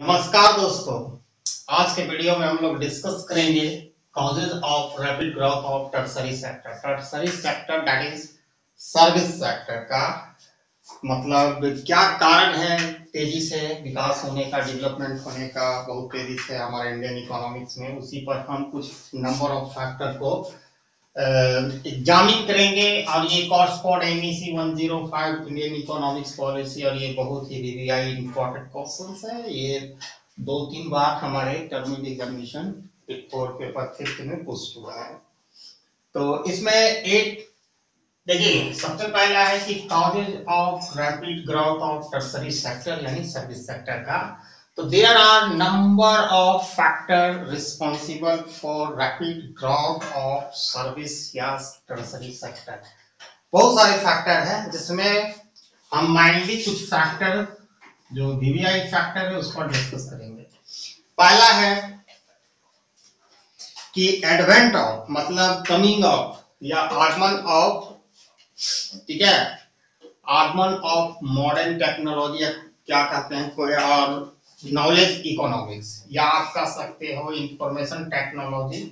नमस्कार दोस्तों। आज के वीडियो में हम लोग डिस्कस करेंगे causes of rapid growth of tertiary sector tertiary sector that is service sector का मतलब क्या कारण है तेज़ी से विकास होने का डेवलपमेंट होने का, बहुत तेज़ी से हमारे इंडियन इकोनॉमिक्स में। उसी पर हम कुछ नंबर ऑफ़ फैक्टर को एग्जामिन करेंगे और ये course code MEC 105 Indian economics policy और ये बहुत ही वीवीआई इंपॉर्टेंट क्वेश्चंस है। ये दो तीन बार हमारे terminal examination four paper fifth में पोस्ट हुआ है। तो इसमें एक, देखिए, सबसे पहला है कि causes of rapid growth of tertiary sector यानी सर्विस सेक्टर का So there are number of factor responsible for rapid growth of service या tertiary sector. बहुत सारे फैक्टर हैं, जिसमें हम माइंडली कुछ फैक्टर जो वीवीआई फैक्टर है, उसको डिस्कस करेंगे पहला है कि एडवेंट ऑफ़ मतलब कमिंग ऑफ़ या आगमन ऑफ़ ठीक है आगमन ऑफ़ मॉडर्न टेक्नोलॉजी क्या कहते हैं, कोई और नॉलेज इकोनॉमिक्स या आप कह सकते हो इंफॉर्मेशन टेक्नोलॉजी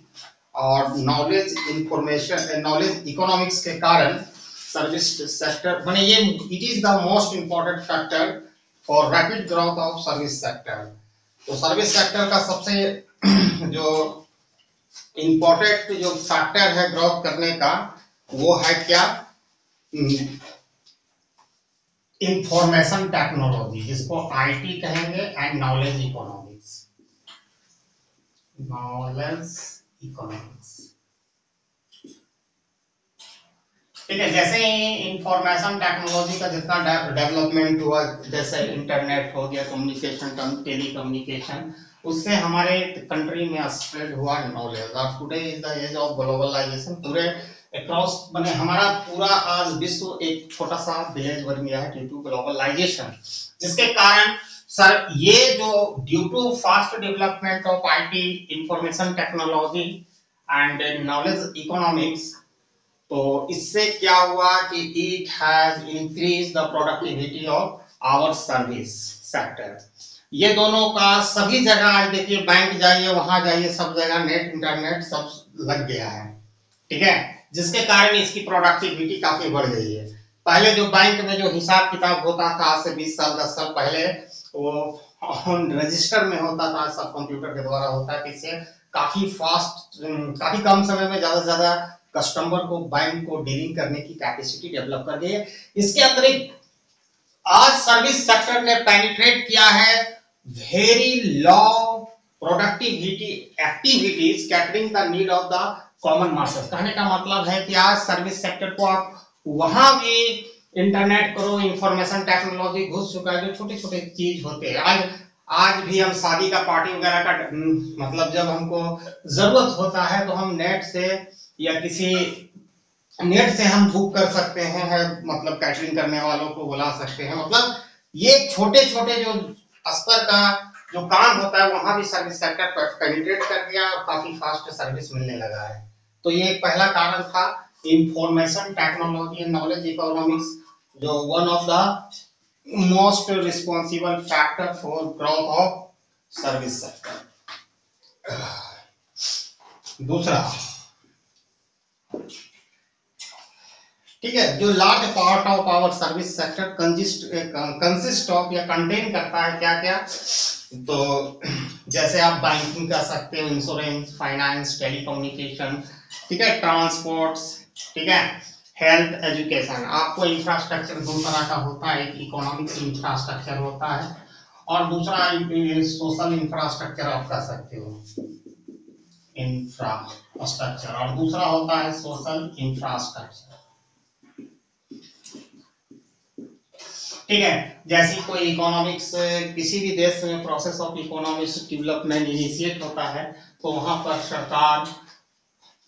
और नॉलेज इंफॉर्मेशन नॉलेज इकोनॉमिक्स के कारण सर्विस सेक्टर माने ये it is the most important factor for rapid growth of service sector तो सर्विस सेक्टर का सबसे जो इंपॉर्टेंट जो फैक्टर है ग्रोथ करने का, वो है क्या? इंफॉर्मेशन टेक्नोलॉजी जिसको आईटी कहेंगे and knowledge economics knowledge economics ठीक है, जैसे ही इंफॉर्मेशन टेक्नोलॉजी का जितना डेवलपमेंट हुआ, जैसे इंटरनेट हो गया कम्युनिकेशन टेली कम्युनिकेशन उससे हमारे कंट्री में स्प्रेड हुआ नॉलेज और today is the age of globalization पूरे अक्रॉस मैंने हमारा पूरा आज विश्व एक छोटा सा विलेज बन गया है ड्यू टू ग्लोबलाइजेशन जिसके कारण, सर, ये जो due to fast development of IT information technology and knowledge economics तो इससे क्या हुआ कि it has increase the productivity of our service sector ये दोनों का सभी जगह आज देखिए बैंक जाइए, वहाँ जाइए, सब जगह नेट इंटरनेट सब लग गया है। ठीक है? जिसके कारण इसकी प्रोडक्टिविटी काफ़ी बढ़ गई है। पहले जो बैंक में जो हिसाब किताब होता था, आज से 20 साल 10 साल पहले, वो रजिस्टर में होता था, सब कंप्यूटर के द्वारा होता है इससे काफ़ी फास्ट काफ़ी कम समय में ज़्यादा से ज़्यादा कस्टमर को बैंक को डीलिंग करने की कैपेसिटी डेवलप कर गई है। इसके अतिरिक्त आज सर्विस सेक्टर ने पेनिट्रेट किया है। Very low productivity activities catering the need of the common masters कहने का मतलब है कि आज सर्विस सेक्टर को आप वहाँ भी इंटरनेट करो इंफॉर्मेशन टेक्नोलॉजी घुस चुका है जो छोटे छोटे चीज़ होते हैं। आज आज भी हम शादी का पार्टी वगैरह का मतलब जब हमको ज़रूरत होता है तो हम नेट से या किसी नेट से हम बुक कर सकते हैं है, मतलब कैटरिंग करने वालों को बुला सकते हैं। मतलब ये छोटे छोटे जो स्तर का जो काम होता है वहाँ भी सर्विस सेक्टर पेनिट्रेट कर दिया और काफ़ी फास्ट सर्विस मिलने लगा है। तो ये पहला कारण था। Information technology and knowledge economics जो one of the most responsible factor for growth of service sector दूसरा ठीक है, जो large part of our service sector consist of या कंटेन करता है क्या क्या तो जैसे आप बैंकिंग कर सकते हो इंश्योरेंस फाइनेंस टेलीकम्युनिकेशन ठीक है ट्रांसपोर्ट ठीक है हेल्थ एजुकेशन आपको इंफ्रास्ट्रक्चर दो तरह का होता है, एक इकोनॉमिक इंफ्रास्ट्रक्चर होता है और दूसरा सोशल इंफ्रास्ट्रक्चर आप कर सकते हो इंफ्रास्ट्रक्चर और दूसरा होता है सोशल इंफ्रास्ट्रक्चर ठीक है, जैसी कोई इकोनॉमिक्स किसी भी देश में process of economics development initiate होता है तो वहाँ पर सरकार,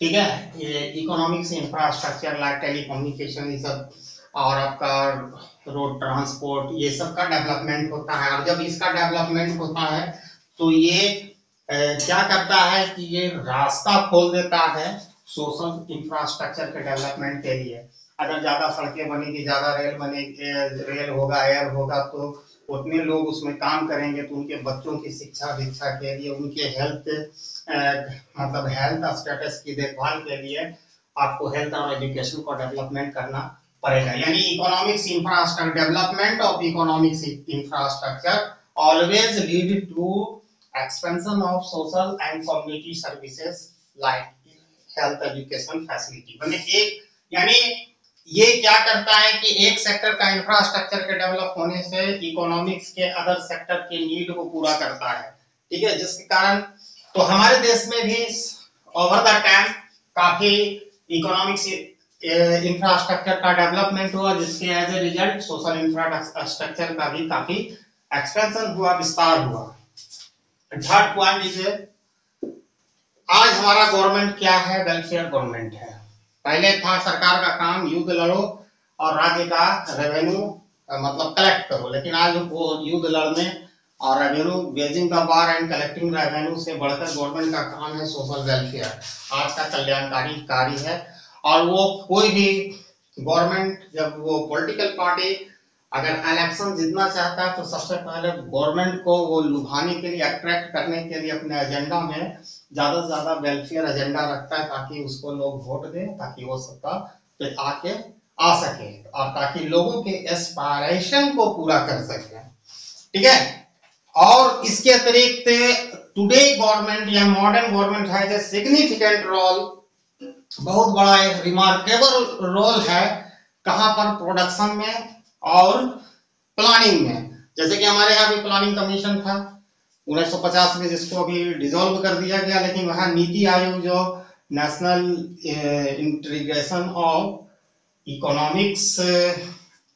ठीक है, ये इकोनॉमिक्स इंफ्रास्ट्रक्चर लाइक टेलीकम्युनिकेशन ये सब, और आपका रोड ट्रांसपोर्ट ये सब का डेवलपमेंट होता है। और जब इसका डेवलपमेंट होता है तो ये क्या करता है कि ये रास्ता खोल देता है सोशल इंफ्रास्ट्रक्चर के डेवलपमेंट के लिए। अगर ज़्यादा सड़कें बनेगी, ज़्यादा रेल बनेगी, रेल होगा एयर होगा तो उतने लोग उसमें काम करेंगे तो उनके बच्चों की शिक्षा दीक्षा के लिए, उनके हेल्थ मतलब हेल्थ स्टेटस की देखभाल के लिए आपको हेल्थ और एजुकेशन को डेवलपमेंट करना पड़ेगा। यानी economics infrastructure development of economics infrastructure always lead to expansion of social and community services like health education facility मैंने एक यानी ये क्या करता है कि एक सेक्टर का इंफ्रास्ट्रक्चर के डेवलप होने से इकोनॉमिक्स के अदर सेक्टर के नीड को पूरा करता है। ठीक है? जिसके कारण तो हमारे देश में भी ओवर द टाइम काफ़ी इकोनॉमिक्स इंफ्रास्ट्रक्चर का डेवलपमेंट हुआ, जिसके as a result social infrastructure का भी काफ़ी एक्सपेंशन हुआ, विस्तार हुआ। थर्ड पॉइंट लीजिए आज हमारा गवर्नमेंट क्या है? वेलफेयर गवर्नमेंट है। पहले था सरकार का काम युद्ध लड़ो और राज्य का रेवेन्यू मतलब कलेक्ट करो। लेकिन आज वो युद्ध लड़ने और revenue waging the war and collecting revenue से बढ़कर गवर्नमेंट का काम है सोशल वेलफेयर आज का कल्याणकारी कार्य है। और वो कोई भी गवर्नमेंट जब वो पॉलिटिकल पार्टी अगर इलेक्शन जीतना चाहता है तो सबसे पहले गवर्नमेंट को वो लुभाने के लिए अट्रैक्ट करने के लिए अपने एजेंडा में ज़्यादा से ज़्यादा वेलफेयर एजेंडा रखता है ताकि उसको लोग वोट दें, ताकि वो सत्ता पे आके आ सके, और ताकि लोगों के एस्पायरेशन को पूरा कर सके। ठीक है? और इसके अतिरिक्त टुडे गवर्नमेंट या modern government has a significant role बहुत बड़ा एक रिमार्केबल रोल है कहाँ पर प्रोडक्शन में और प्लानिंग में। जैसे कि हमारे यहाँ भी प्लानिंग कमीशन था। 1950 में जिसको अभी डिजोल्व कर दिया गया, लेकिन वहाँ नीति आयोग जो national integration of economics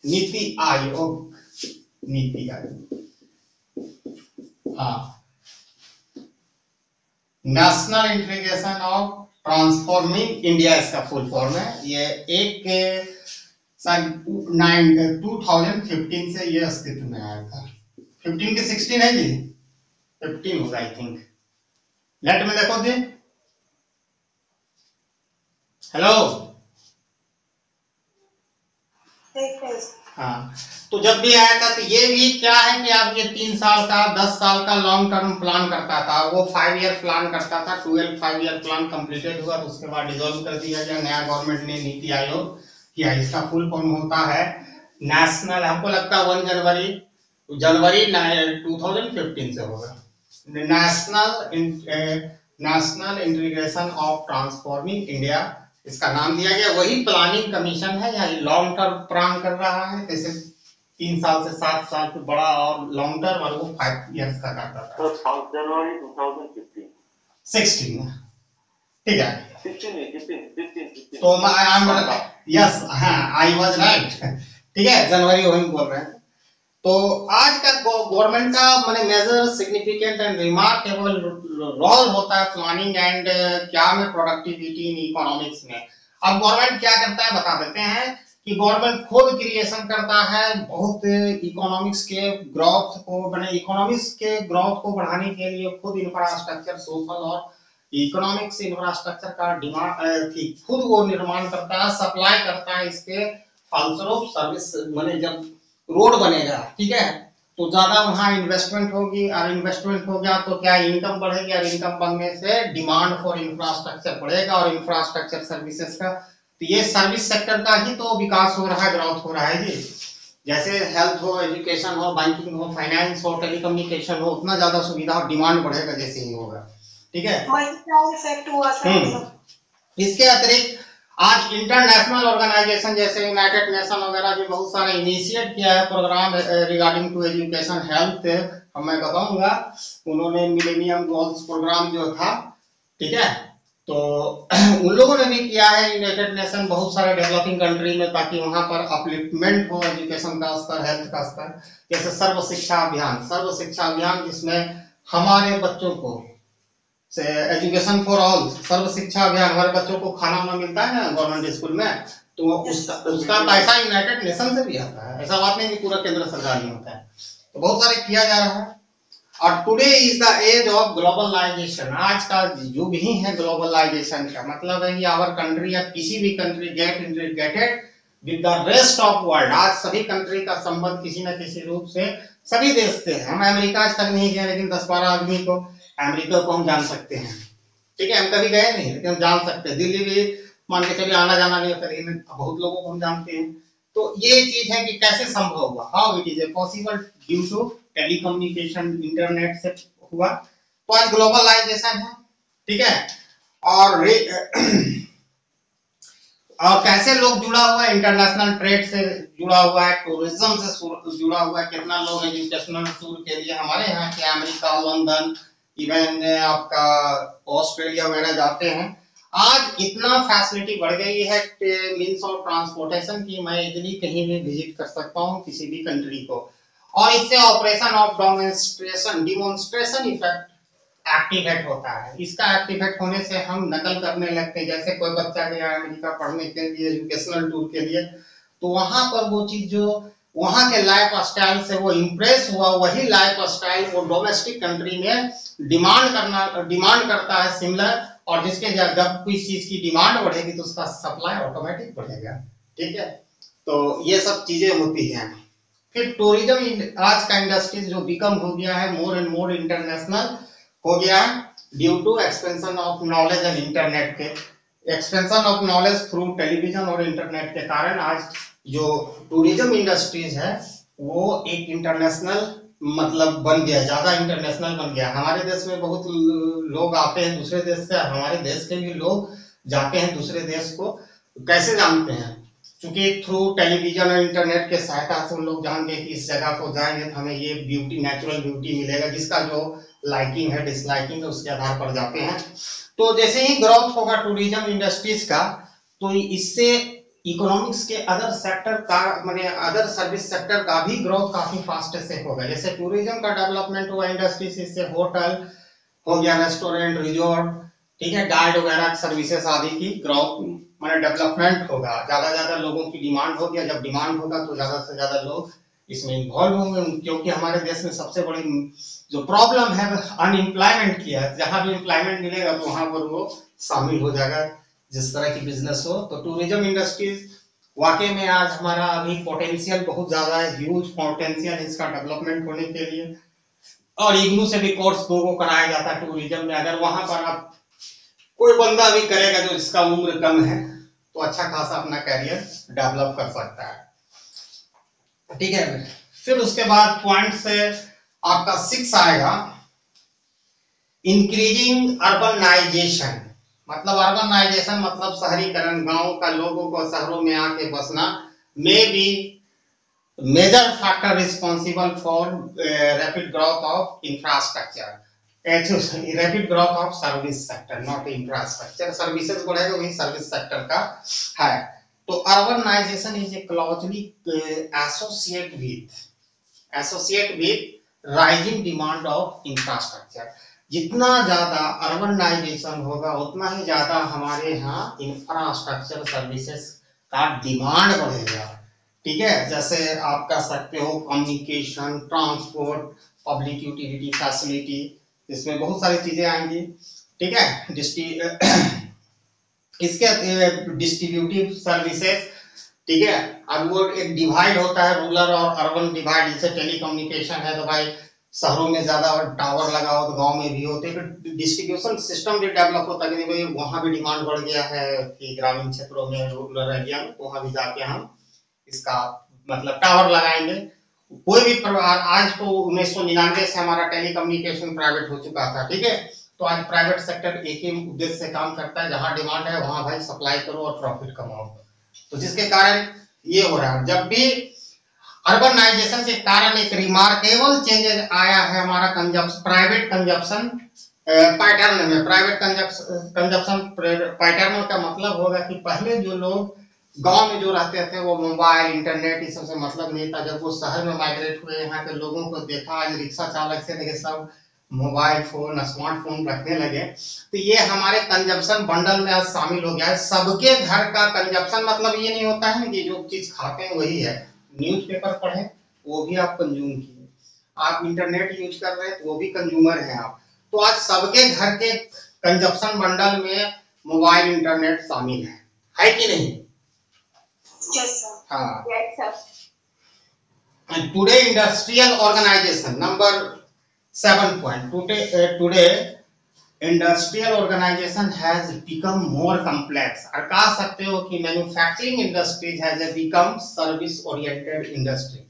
NITI Aayog NITI Aayog. हाँ। National integration of transforming India इसका फुल फॉर्म है। ये एक सन नाइन टू थाउज़ेंड फिफ्टीन से ये अस्तित्व में आया था। फिफ्टीन के सिक्सटीन है जी? फिफ्टीन होगा आई थिंक नेट में देखो जी। हेलो हाँ। तो जब भी आया था तो ये भी क्या है कि आप ये तीन साल का दस साल का लॉन्ग टर्म प्लान करता था। वो फाइव ईयर प्लान करता था। Twelve five year plan completed हुआ तो उसके बाद डिजोल्व कर दिया गया। नया गवर्नमेंट ने नीति आयोग किया। इसका फुल फॉर्म होता है नेशनल हमको लगता है one January January two thousand fifteen से होगा। National national integration of transforming India इसका नाम दिया गया वही प्लानिंग कमीशन है या लॉन्ग टर्म प्लान कर रहा है जैसे तीन साल से सात साल से बड़ा और लॉन्ग टर्म और वो फाइव इयर्स का करता था। जनवरी 2015 सिक्सटीन ठीक है। 16 15 15 15 तो आई एम यस हाँ आई वाज राइट ठीक है जनवरी वही बोल रहे हैं। तो आज का गवर्नमेंट का मैंने major significant and remarkable role होता है प्लानिंग एंड क्या में प्रोडक्टिविटी इन इकोनॉमिक्स में। अब गवर्नमेंट क्या करता है बता देते हैं कि गवर्नमेंट खुद क्रिएशन करता है, बहुत इकोनॉमिक्स के ग्रोथ को, मैंने इकोनॉमिक्स के ग्रोथ को बढ़ाने के लिए खुद इंफ्रास्ट्रक्चर सोशल और इकोनॉमिक्स इंफ्रास्ट्रक्चर का डिमांड खुद वो निर्माण करता है सप्लाई करता है, इसके फलस्वरूप सर्विस मैंने जब रोड बनेगा ठीक है? तो ज़्यादा वहाँ इन्वेस्टमेंट होगी और इन्वेस्टमेंट हो गया तो क्या इनकम बढ़ेगी? और इनकम बढ़ने से डिमांड फॉर इंफ्रास्ट्रक्चर बढ़ेगा और इंफ्रास्ट्रक्चर सर्विसेज़ का। तो ये सर्विस सेक्टर का ही तो विकास हो रहा है ग्रोथ हो रहा है जी। जैसे हेल्थ हो एजुकेशन हो बैंकिंग हो फाइनेंस हो टेलीकम्युनिकेशन हो उतना ज़्यादा सुविधा और डिमांड बढ़ेगा जैसे ही होगा ठीक है? हम्म। इसके अतिरिक्त आज इंटरनेशनल ऑर्गेनाइजेशन जैसे यूनाइटेड नेशन वगैरह भी बहुत सारे इनिशिएट किया है program regarding to education health मैं बताऊँगा। उन्होंने मिलेनियम गोल्स प्रोग्राम जो था, ठीक है? तो उन लोगों ने भी किया है। यूनाइटेड नेशन बहुत सारे डेवलपिंग कंट्री में, ताकि वहाँ पर अपलिफ्टमेंट हो एजुकेशन का स्तर हेल्थ का स्तर। जैसे सर्व शिक्षा अभियान, सर्व शिक्षा अभियान जिसमें हमारे बच्चों को एजुकेशन फॉर ऑल सर्व शिक्षा अभियान, हमारे बच्चों को खाना वाना मिलता है गवर्नमेंट स्कूल में तो उसका उसका पैसा यूनाइटेड नेशन से भी आता है। ऐसा बात नहीं कि पूरा केंद्र सरकार ही होता है। तो बहुत सारे किया जा रहा है। और today is the age of globalization आज का युग ही है ग्लोबलाइजेशन का। मतलब है कि आवर कंट्री या किसी भी country get integrated with the rest of world आज सभी कंट्री का संबंध किसी न किसी रूप से सभी देश से हम अमेरिका आज तक नहीं गए, लेकिन दस बारह आदमी को अमेरिका को हम जान सकते हैं। ठीक है, हम कभी गए नहीं, लेकिन हम जान सकते हैं। दिल्ली भी मान के चलिए आना जाना नहीं होता, लेकिन बहुत लोगों को हम जानते हैं। तो ये चीज़ है कि कैसे संभव हुआ? How it is a possible due to telecommunication internet से हुआ। तो आज ग्लोबलाइजेशन है, ठीक है? और और कैसे लोग जुड़ा हुआ है? इंटरनेशनल ट्रेड से जुड़ा हुआ है टूरिज़्म से जुड़ा हुआ है। कितना लोग एजुकेशनल टूर के लिए? हमारे यहाँ के अमेरिका लंदन इवन आपका, ऑस्ट्रेलिया वगैरह जाते हैं। आज इतना फैसिलिटी बढ़ गई है मीन्स ऑफ़ ट्रांसपोर्टेशन की मैं इजली कहीं भी विज़िट कर सकता हूँ किसी भी कंट्री को। और इससे ऑपरेशन ऑफ़ डोमेस्ट्रेशन डिमोन्स्ट्रेशन इफ़ेक्ट एक्टिवेट होता है। इसका एक्टिवेट होने से हम नकल करने लगते हैं। जैसे कोई बच्चा गया अमेरिका पढ़ने के लिए एजुकेशनल टूर के लिए तो वहाँ पर वो चीज़ जो वहाँ के लाइफ स्टाइल से वो इम्प्रेस हुआ, वही लाइफ स्टाइल वो डोमेस्टिक कंट्री में डिमांड करना डिमांड करता है सिमिलर और जिसके जब कोई चीज़ की डिमांड बढ़ेगी तो उसका सप्लाई ऑटोमेटिक बढ़ेगा। ठीक है? तो ये सब चीज़ें होती हैं। फिर टूरिज़्म आज का इंडस्ट्रीज़ जो बिकम हो गया है मोर एंड मोर इंटरनेशनल हो गया है due to expansion of knowledge and internet के। Expansion of knowledge through television और इंटरनेट के कारण आज जो टूरिज़्म इंडस्ट्रीज़ है, वो एक इंटरनेशनल मतलब बन गया, ज़्यादा इंटरनेशनल बन गया। हमारे देश में बहुत लोग आते हैं दूसरे देश से हमारे देश के भी लोग जाते हैं दूसरे देश को। कैसे जानते हैं? क्योंकि थ्रू टेलीविज़न और इंटरनेट के सहायता से हम लोग जान गए कि इस जगह को जाएँगे तो हमें ये ब्यूटी नेचुरल ब्यूटी मिलेगा, जिसका जो लाइकिंग है डिसलाइकिंग है, उसके आधार पर जाते हैं। तो जैसे ही ग्रोथ होगा टूरिज़्म इंडस्ट्रीज़ का तो इससे इकोनॉमिक्स के अदर सेक्टर का, मैंने अदर सर्विस सेक्टर का भी ग्रोथ काफ़ी फास्ट से होगा जैसे टूरिज़्म का डेवलपमेंट हुआ इंडस्ट्री से होटल हो गया रेस्टोरेंट रिजोर्ट ठीक है गाइड वगैरह सर्विसेज़ आदि की ग्रोथ मैंने डेवलपमेंट होगा ज़्यादा ज़्यादा लोगों की डिमांड होगी जब डिमांड होगा तो ज़्यादा से ज़्यादा लोग इसमें इन्वॉल्व होंगे, क्योंकि हमारे देश में सबसे बड़ी जो प्रॉब्लम है अनएम्प्लॉयमेंट की है। जहाँ भी एम्प्लॉयमेंट मिलेगा तो वहाँ पर वो शामिल हो जाएगा। जिस तरह की बिज़नेस हो तो टूरिज़्म इंडस्ट्रीज़ वाकई में आज हमारा अभी पोटेंशियल बहुत ज़्यादा है ह्यूज पोटेंशियल इसका डेवलपमेंट होने के लिए। और इग्नू से भी कोर्स दो को कराया जाता है टूरिज़्म में। अगर वहाँ पर आप कोई बंदा भी करेगा जो इसका उम्र कम है तो अच्छा खासा अपना कैरियर डेवलप कर सकता है। ठीक है, फिर उसके बाद पॉइंट से आपका सिक्स आएगा। इंक्रीजिंग अर्बनाइजेशन मतलब अर्बनाइजेशन मतलब शहरीकरण, गाँव का लोगों को शहरों में आके बसना may be major factor responsible for rapid growth of infrastructure rapid growth of service sector not infrastructure services बढ़ेगा वही सर्विस सेक्टर का है। तो urbanization is a closely associate with associate with rising demand of infrastructure जितना ज़्यादा urbanisation होगा, उतना ही ज़्यादा हमारे यहाँ इंफ्रास्ट्रक्चर सर्विसेज़ का डिमांड बढ़ेगा। ठीक है? जैसे आप कह सकते हो communication transport public utility facility इसमें बहुत सारी चीज़ें आएँगी। ठीक है? इसके डिस्ट्रीब्यूटिव सर्विसेज़ ठीक है? अब वो एक डिवाइड होता है रूरल और अर्बन डिवाइड जैसे टेलीकम्युनिकेशन है तो भाई शहरों में ज़्यादा टावर लगाओ तो गाँव में भी होते हैं डिस्ट्रीब्यूशन सिस्टम भी डेवलप होता है कि वहाँ भी डिमांड बढ़ गया है कि ग्रामीण क्षेत्रों में रूरल एरिया में तो वहाँ भी जाके हम इसका मतलब टावर लगाएँगे। कोई भी परिवार आज तो उन्नीस सौ निन्यानवे से हमारा टेलीकम्युनिकेशन प्राइवेट हो चुका था, ठीक है? तो आज प्राइवेट सेक्टर एक ही उद्देश्य से काम करता है, जहाँ डिमांड है, वहाँ भाई सप्लाई करो और प्रॉफिट कमाओ। तो जिसके कारण ये हो रहा है। जब भी अर्बनाइजेशन के कारण एक रिमार्केबल चेंजेस आया है हमारा कंजप्शन प्राइवेट कंजप्शन पैटर्न में प्राइवेट कंजप्शन पैटर्न का मतलब होगा कि पहले जो लोग गाँव में जो रहते थे, वो मोबाइल इंटरनेट इस सबसे मतलब नहीं था। जब वो शहर में माइग्रेट हुए, यहाँ के लोगों को देखा, आज रिक्शा चालक से लेके सब मोबाइल फ़ोन स्मार्टफ़ोन रखने लगे तो ये हमारे कंजप्शन बंडल में आज शामिल हो गया है। सबके घर का कंजप्शन मतलब ये नहीं होता है कि जो चीज़ खाते हैं, वही है। न्यूज़पेपर पढ़े वो भी आप कंज्यूम किए। आप इंटरनेट यूज़ कर रहे हैं तो वो भी कंज्यूमर हैं आप। तो आज सबके घर के कंजप्शन बंडल में मोबाइल इंटरनेट शामिल है। है कि नहीं? Yes. हाँ। Yes, sir. and today industrial organization number seven point organization has become more complex. और कह सकते हो कि manufacturing industries has become service oriented industries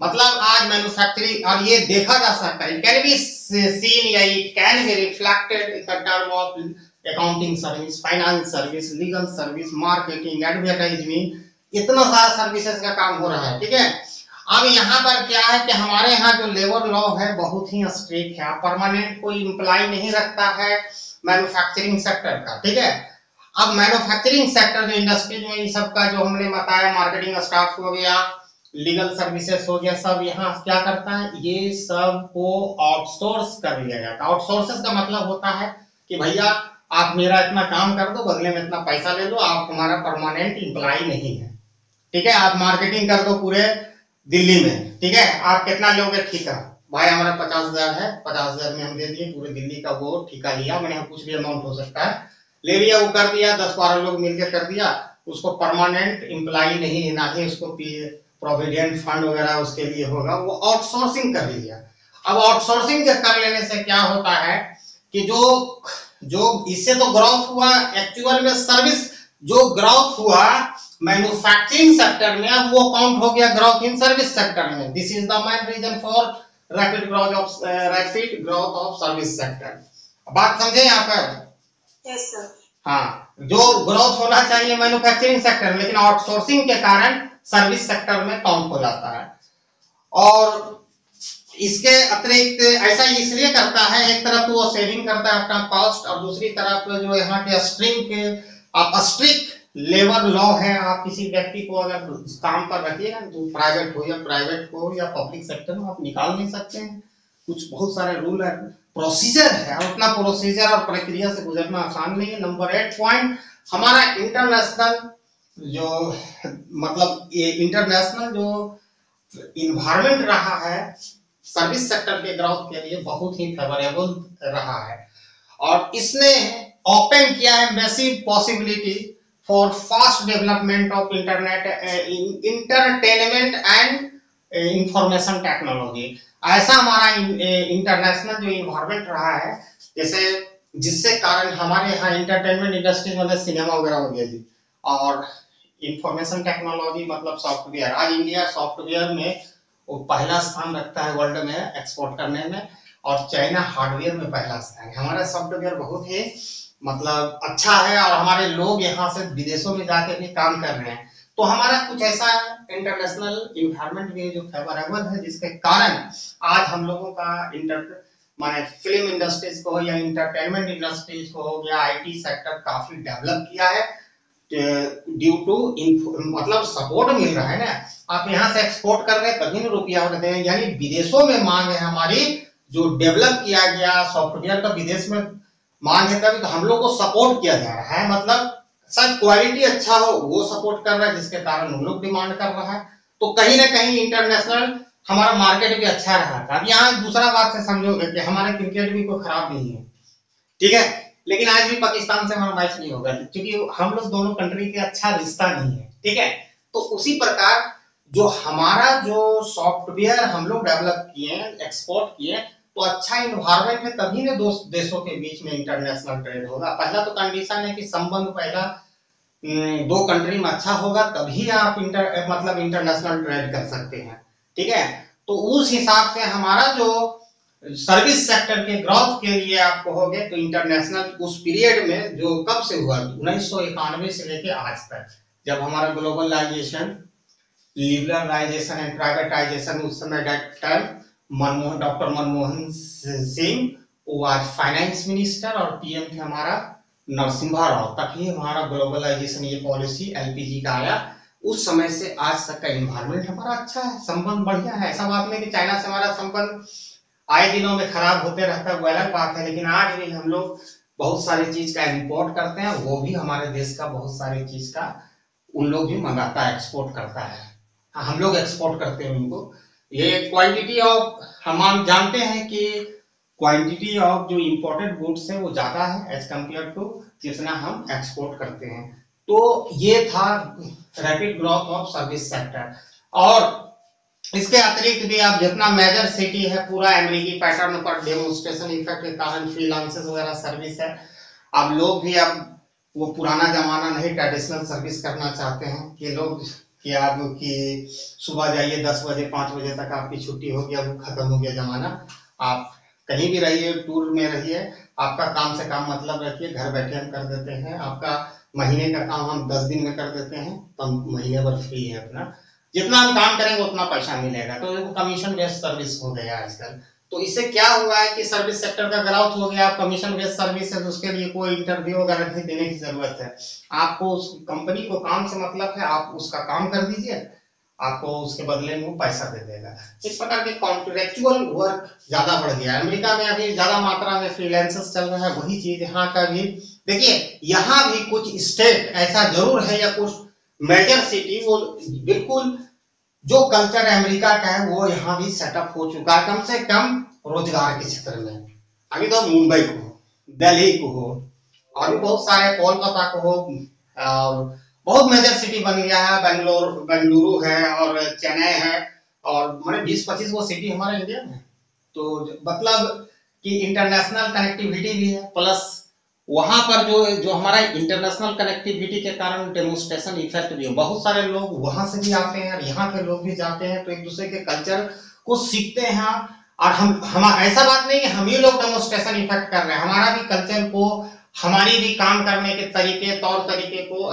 मतलब आज मैन्युफैक्चरिंग और ये देखा जा सकता है। कैन बी सीन या it can be reflected in the term of accounting service finance service legal service marketing advertisement इतना सारा सर्विसेज़ का काम हो रहा है, ठीक है? अब यहाँ पर क्या है कि हमारे यहाँ जो लेबर लॉ है, बहुत ही स्ट्रिक्ट है। परमानेंट कोई इम्प्लाई नहीं रखता है मैन्युफैक्चरिंग सेक्टर का, ठीक है? अब मैन्युफैक्चरिंग सेक्टर जो इंडस्ट्री में इन सब का जो हमने बताया मार्केटिंग स्टाफ हो गया लीगल सर्विसेज़ हो गया, सब यहाँ क्या करता है? ये सबको आउटसोर्स कर दिया जाता है। आउटसोर्सेस का मतलब होता है कि भैया, आप मेरा इतना काम कर दो, बदले में इतना पैसा ले लो, आप हमारा परमानेंट इम्प्लाई नहीं है। ठीक है? आप मार्केटिंग कर दो पूरे दिल्ली में। ठीक है? आप कितना लोगे? ठेका भाई, हमारा पचास हज़ार है। पचास हज़ार में हम दे दिए, पूरे दिल्ली का वो ठेका लिया। मैंने कुछ भी अमाउंट हो सकता है। ले लिया, वो कर दिया, दस बारह लोग मिलकर कर दिया। उसको परमानेंट इम्प्लाई नहीं ना ही, उसको प्रोविडेंट फंड वगैरह उसके लिए होगा। वो आउटसोर्सिंग कर लिया। अब आउटसोर्सिंग कर लेने से क्या होता है कि जो जो इससे तो ग्रोथ हुआ एक्चुअल में सर्विस जो ग्रोथ हुआ मैन्युफैक्चरिंग सेक्टर में अब वो काउंट हो गया ग्रोथ इन सर्विस सेक्टर में. This is the main reason for rapid growth of rapid growth of service sector बात समझे यहाँ पर? Yes. हाँ जो ग्रोथ होना चाहिए मैन्युफैक्चरिंग सेक्टर में लेकिन आउटसोर्सिंग के कारण सर्विस सेक्टर में काउंट हो जाता है। और इसके अतिरिक्त ऐसा इसलिए करता है एक तरफ़ तो वो सेविंग करता है अपना कॉस्ट और दूसरी तरफ़ जो यहाँ के स्ट्रिंग के आप स्ट्रिक्ट लेबर लॉ है, आप किसी व्यक्ति को अगर काम पर रखिएगा तो प्राइवेट हो या प्राइवेट हो या पब्लिक सेक्टर में, आप निकाल नहीं सकते हैं। कुछ बहुत सारे रूल है। प्रोसीजर है, और उतना प्रोसीजर और प्रक्रिया से गुजरना आसान नहीं है। नंबर एट पॉइंट हमारा इंटरनेशनल जो मतलब ये इंटरनेशनल जो इन्वायरमेंट रहा है सर्विस सेक्टर के ग्रोथ के लिए बहुत ही फेवरेबल रहा है। और इसने ओपन किया है massive possibility for fast development of internet entertainment and information technology ऐसा हमारा इंटरनेशनल जो इन्वायरमेंट रहा है, जैसे, जिससे कारण हमारे यहाँ इंटरटेनमेंट इंडस्ट्री मतलब सिनेमा वगैरह हो गया जी। और इंफॉर्मेशन टेक्नोलॉजी मतलब सॉफ्टवेयर आज इंडिया सॉफ्टवेयर में वो पहला स्थान रखता है वर्ल्ड में एक्सपोर्ट करने में, और चाइना हार्डवेयर में पहला स्थान है। हमारा सॉफ्टवेयर बहुत ही मतलब अच्छा है और हमारे लोग यहाँ से विदेशों में जाके भी काम कर रहे हैं। तो हमारा कुछ ऐसा इंटरनेशनल इन्वायरमेंट है जो फेवरेबल है, जिसके कारण आज हम लोगों का इंटर माने फ़िल्म इंडस्ट्रीज़ को या इंटरटेनमेंट इंडस्ट्रीज़ को गया आईटी सेक्टर काफ़ी डेवलप किया है ड्यू टू मतलब सपोर्ट मिल रहा है ना। आप यहाँ से एक्सपोर्ट कर रहे हैं, तभी रुपया उठते हैं। यानी विदेशों में मांग है हमारी, जो डेवलप किया गया सॉफ्टवेयर का विदेश में मांग है तो हम लोग को सपोर्ट किया जा रहा है। मतलब सर क्वालिटी अच्छा हो, वो सपोर्ट कर रहा है, जिसके कारण हम लोग डिमांड कर रहा है। तो कहीं ना कहीं इंटरनेशनल हमारा मार्केट भी अच्छा रहा था। अब यहाँ दूसरा बात से समझोगे कि हमारा क्रिकेट भी कोई खराब नहीं है। ठीक है? लेकिन आज भी पाकिस्तान से हमारा मैच नहीं होगा, क्योंकि हम लोग दोनों कंट्री के अच्छा रिश्ता नहीं है। ठीक है? तो उसी प्रकार जो हमारा जो सॉफ्टवेयर हम लोग डेवलप किए एक्सपोर्ट किए तो अच्छा इन्वायरमेंट है, तभी ना दो देशों के बीच में इंटरनेशनल ट्रेड होगा। पहला तो कंडीशन है कि संबंध पहला दो कंट्री में अच्छा होगा, तभी आप इंटर मतलब इंटरनेशनल ट्रेड कर सकते हैं। ठीक है? तो उस हिसाब से हमारा जो सर्विस सेक्टर के ग्रोथ के लिए आप कहोगे तो इंटरनेशनल उस पीरियड में जो कब से हुआ? उन्नीस सौ इक्यानवे से लेके आज तक, जब हमारा ग्लोबलाइजेशन लिबरलाइजेशन एंड प्राइवेटाइजेशन उस समय टाइम मनमोहन डॉक्टर मनमोहन सिंह वो आज फाइनेंस मिनिस्टर और पीएम थे हमारा नरसिम्हा राव तभी हमारा ग्लोबलाइजेशन ये पॉलिसी एलपीजी का आया। उस समय से आज तक का इन्वायरमेंट हमारा अच्छा है संबंध बढ़िया है। ऐसा बात नहीं कि चाइना से हमारा संबंध आए दिनों में खराब होते रहता है वो अलग बात है लेकिन आज भी हम लोग बहुत सारी चीज़ का इम्पोर्ट करते हैं वो भी हमारे देश का बहुत सारी चीज़ का उन लोग भी मंगाता है एक्सपोर्ट करता है। हाँ, हम लोग एक्सपोर्ट करते हैं उनको। ये क्वांटिटी ऑफ़ हम जानते हैं कि क्वांटिटी ऑफ़ जो इम्पोर्टेड गुड्स है वो ज़्यादा है एज कंपेयर टू जितना हम एक्सपोर्ट करते हैं। तो ये था rapid growth of service sector और इसके अतिरिक्त भी आप जितना मेजर सिटी है पूरा अमेरिकी पैटर्न पर डेमोन्स्ट्रेशन इफ़ेक्ट के कारण फ्रीलांसेस वगैरह सर्विस है। अब लोग भी अब वो पुराना जमाना नहीं ट्रेडिशनल सर्विस करना चाहते हैं कि लोग कि आप कि सुबह जाइए, दस बजे, पाँच बजे तक आपकी छुट्टी हो गया, वो खत्म हो गया जमाना। आप कहीं भी रहिए, टूर में रहिए, आपका काम से काम मतलब रखिए, घर बैठे हम कर देते हैं। आपका महीने का काम हम दस दिन में कर देते हैं तो हम महीने भर फ्री है अपना। जितना हम काम करेंगे, उतना पैसा मिलेगा। तो वो कमीशन बेस्ड सर्विस हो गया आजकल। तो इससे क्या हुआ है कि सर्विस सेक्टर का ग्राउथ हो गया कमीशन बेस्ड सर्विस है तो उसके लिए कोई इंटरव्यू वगैरह नहीं देने की ज़रूरत है। आपको उस कंपनी को काम से मतलब है, आप उसका काम कर दीजिए, आपको उसके बदले में वो पैसा दे देगा। इस प्रकार के कॉन्ट्रेक्चुअल वर्क ज़्यादा बढ़ गया अमेरिका में अभी ज़्यादा मात्रा में फ्रीलांसर्स चल रहा है, वही चीज़ यहाँ का भी। देखिए, यहाँ भी कुछ स्टेट ऐसा ज़रूर है या कुछ मेजर सिटी वो बिल्कुल जो कल्चर अमेरिका का है, वो यहाँ भी सेटअप हो चुका है। कम से कम रोज़गार के क्षेत्र में। अभी तो मुंबई को हो, दिल्ली को हो, और भी बहुत सारे, कोलकाता को हो और बहुत मेजर सिटी बन गया है। बेंगलोर, बेंगलुरु है और चेन्नई है और मैंने बीस पच्चीस वो सिटी हमारे इंडिया में तो मतलब कि इंटरनेशनल कनेक्टिविटी भी है प्लस वहाँ पर जो जो हमारा इंटरनेशनल कनेक्टिविटी के कारण डेमोन्स्ट्रेशन इफ़ेक्ट भी है। बहुत सारे लोग वहाँ से भी आते हैं और यहाँ के लोग भी जाते हैं तो एक दूसरे के कल्चर को सीखते हैं और हम हम, ऐसा बात नहीं कि हम ही लोग डेमोन्स्ट्रेशन इफ़ेक्ट कर रहे हैं। हमारा भी कल्चर को, हमारी भी काम करने के तरीके, तौर तरीके को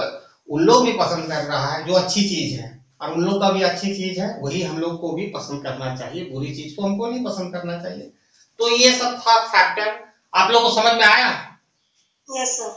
उन लोग भी पसंद कर रहा है, जो अच्छी चीज़ है। और उन लोग का भी अच्छी चीज़ है, वही हम लोग को भी पसंद करना चाहिए। बुरी चीज़ को हमको नहीं पसंद करना चाहिए। तो ये सब था फैक्टर आप लोग को समझ में आया? Yes, sir.